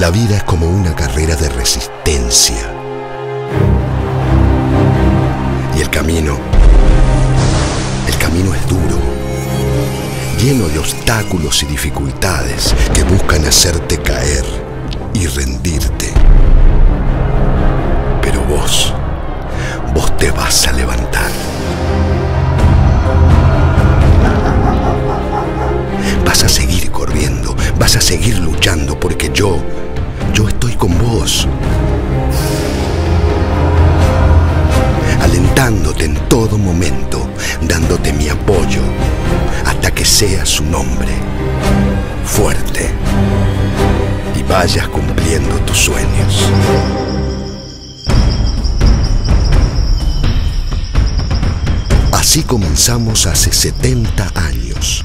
La vida es como una carrera de resistencia. Y el camino, el camino es duro, lleno de obstáculos y dificultades que buscan hacerte caer y rendirte. Pero vos, vos te vas a levantar. Vas a seguir corriendo, vas a seguir luchando porque yo, yo estoy con vos. Alentándote en todo momento, dándote mi apoyo, hasta que seas un hombre fuerte y vayas cumpliendo tus sueños. Así comenzamos hace 70 años